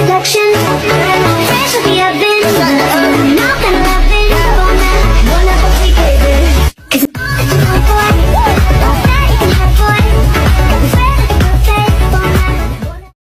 production.